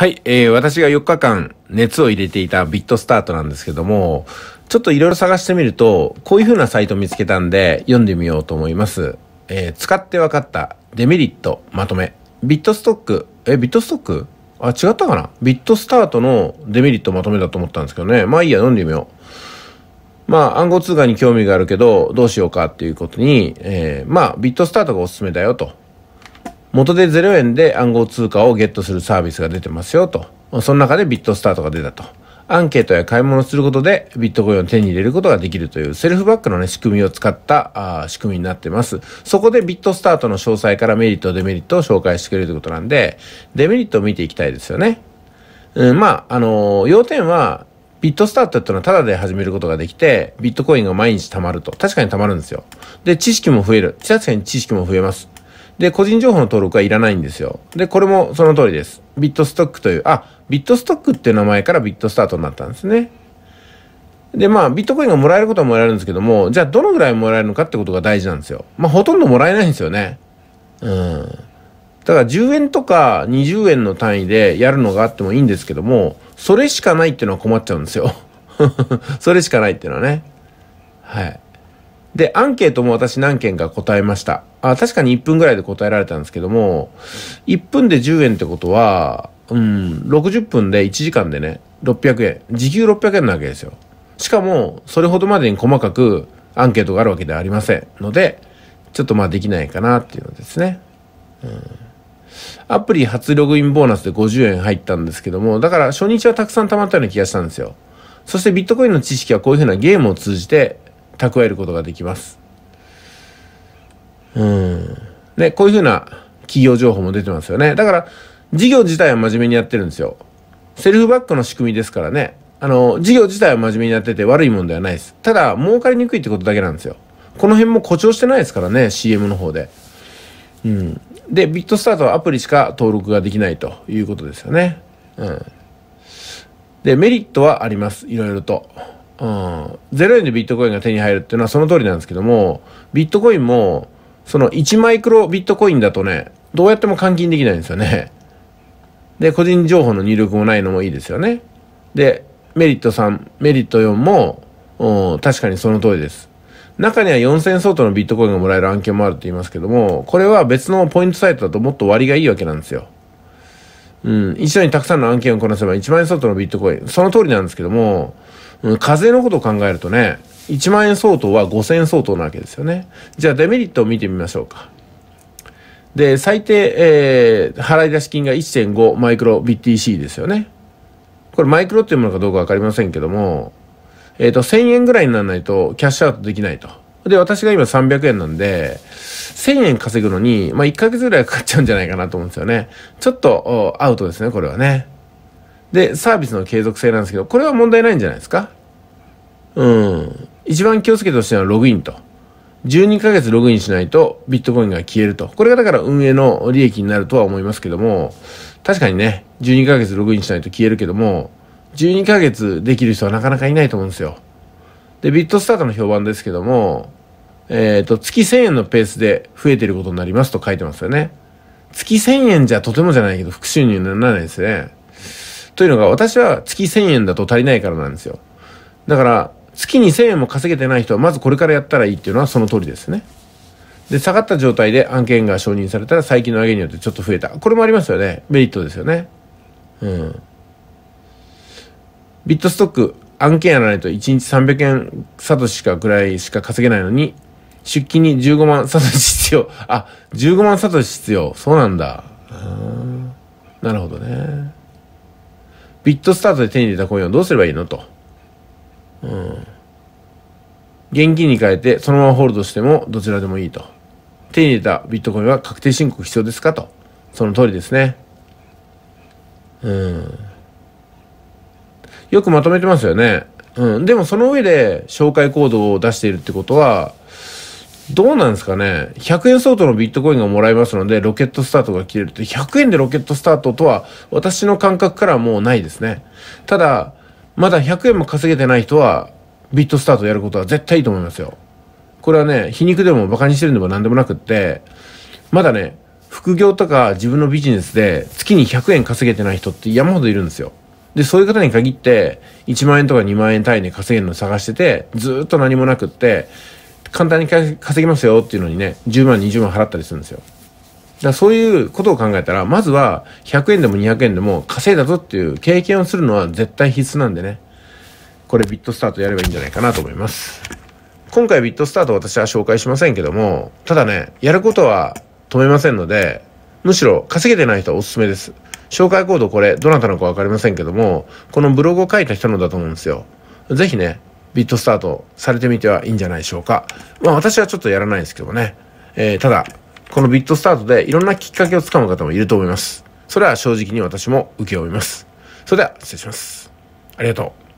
はい、えー、私が4日間熱を入れていたビットスタートなんですけども、ちょっといろいろ探してみると、こういう風なサイト見つけたんで読んでみようと思います。えー、使って分かったデメリットまとめ。ビットストック、え、ビットストック？あ、違ったかな？ビットスタートのデメリットまとめだと思ったんですけどね。まあいいや、読んでみよう。まあ暗号通貨に興味があるけど、どうしようかっていうことに、えー、まあビットスタートがおすすめだよと。元で0円で暗号通貨をゲットするサービスが出てますよと。その中でビットスタートが出たと。アンケートや買い物することでビットコインを手に入れることができるというセルフバックのね、仕組みを使ったあ仕組みになってます。そこでビットスタートの詳細からメリット、デメリットを紹介してくれるということなんで、デメリットを見ていきたいですよね。うん、まあ、あのー、要点は、ビットスタートっていうのはタダで始めることができて、ビットコインが毎日貯まると。確かに貯まるんですよ。で、知識も増える。確かに知識も増えます。で、個人情報の登録はいらないんですよ。で、これもその通りです。ビットストックという、あ、ビットストックっていう名前からビットスタートになったんですね。で、まあ、ビットコインがもらえることはもらえるんですけども、じゃあどのぐらいもらえるのかってことが大事なんですよ。まあ、ほとんどもらえないんですよね。うん。だから10円とか20円の単位でやるのがあってもいいんですけども、それしかないっていうのは困っちゃうんですよ。それしかないっていうのはね。はい。で、アンケートも私何件か答えました。あ、確かに1分ぐらいで答えられたんですけども、1分で10円ってことは、うん、60分で1時間でね、600円。時給600円なわけですよ。しかも、それほどまでに細かくアンケートがあるわけではありませんので、ちょっとまあできないかなっていうのですね。うん、アプリ初ログインボーナスで50円入ったんですけども、だから初日はたくさん貯まったような気がしたんですよ。そしてビットコインの知識はこういうふうなゲームを通じて蓄えることができます。うん。で、こういうふうな企業情報も出てますよね。だから、事業自体は真面目にやってるんですよ。セルフバックの仕組みですからね。あの、事業自体は真面目にやってて悪いもんではないです。ただ、儲かりにくいってことだけなんですよ。この辺も誇張してないですからね、CM の方で。うん。で、ビットスタートはアプリしか登録ができないということですよね。うん。で、メリットはあります。いろいろと。うん、0円でビットコインが手に入るっていうのはその通りなんですけども、ビットコインも、その1マイクロビットコインだとね、どうやっても換金できないんですよね。で、個人情報の入力もないのもいいですよね。で、メリット3、メリット4も、確かにその通りです。中には4000相当のビットコインがもらえる案件もあると言いますけども、これは別のポイントサイトだともっと割がいいわけなんですよ。うん、一緒にたくさんの案件をこなせば1万円相当のビットコイン、その通りなんですけども、うん、課税のことを考えるとね、1万円相当は5000円相当なわけですよね。じゃあデメリットを見てみましょうか。で、最低、えー、払い出し金が1.5マイクロ BTC ですよね。これマイクロっていうものかどうかわかりませんけども、えっ、ー、と、1000円ぐらいにならないとキャッシュアウトできないと。で、私が今300円なんで、1000円稼ぐのに、まあ、1ヶ月ぐらいかかっちゃうんじゃないかなと思うんですよね。ちょっと、アウトですね、これはね。で、サービスの継続性なんですけど、これは問題ないんじゃないですか？うん。一番気をつけてほしいのはログインと。12ヶ月ログインしないとビットコインが消えると。これがだから運営の利益になるとは思いますけども、確かにね、12ヶ月ログインしないと消えるけども、12ヶ月できる人はなかなかいないと思うんですよ。で、ビットスタートの評判ですけども、えっ、ー、と、月1000円のペースで増えてることになりますと書いてますよね。月1000円じゃとてもじゃないけど、副収入にならないですね。というのが私は月1000円だと足りないからなんですよ。だから月に1000円も稼げてない人はまずこれからやったらいいっていうのはその通りですね。で、下がった状態で案件が承認されたら最近の上げによってちょっと増えた。これもありますよね。メリットですよね。うん。ビットストック、案件やらないと1日300円サトシしかぐらいしか稼げないのに、出勤に15万サトシ必要。あ、15万サトシ必要。そうなんだ。なるほどね。ビットスタートで手に入れたコインをどうすればいいの？と。うん。現金に変えてそのままホールドしてもどちらでもいいと。手に入れたビットコインは確定申告必要ですか？と。その通りですね。うん。よくまとめてますよね。うん。でもその上で紹介コードを出しているってことは、どうなんですかね。100円相当のビットコインがもらえますので、ロケットスタートが切れるって、100円でロケットスタートとは、私の感覚からはもうないですね。ただ、まだ100円も稼げてない人は、ビットスタートやることは絶対いいと思いますよ。これはね、皮肉でも馬鹿にしてるんでも何でもなくって、まだね、副業とか自分のビジネスで月に100円稼げてない人って山ほどいるんですよ。で、そういう方に限って、1万円とか2万円単位で稼げるのを探してて、ずっと何もなくって、簡単に稼ぎますよっていうのにね、10万、20万払ったりするんですよ。だそういうことを考えたら、まずは100円でも200円でも稼いだぞっていう経験をするのは絶対必須なんでね。これビットスタートやればいいんじゃないかなと思います。今回ビットスタート私は紹介しませんけども、ただね、やることは止めませんので、むしろ稼げてない人はおすすめです。紹介コードこれ、どなたのかわかりませんけども、このブログを書いた人のだと思うんですよ。ぜひね、ビットスタートされてみてはいいんじゃないでしょうか。まあ私はちょっとやらないんですけどね。えー、ただ、このビットスタートでいろんなきっかけをつかむ方もいると思います。それは正直に私も受け負います。それでは失礼します。ありがとう。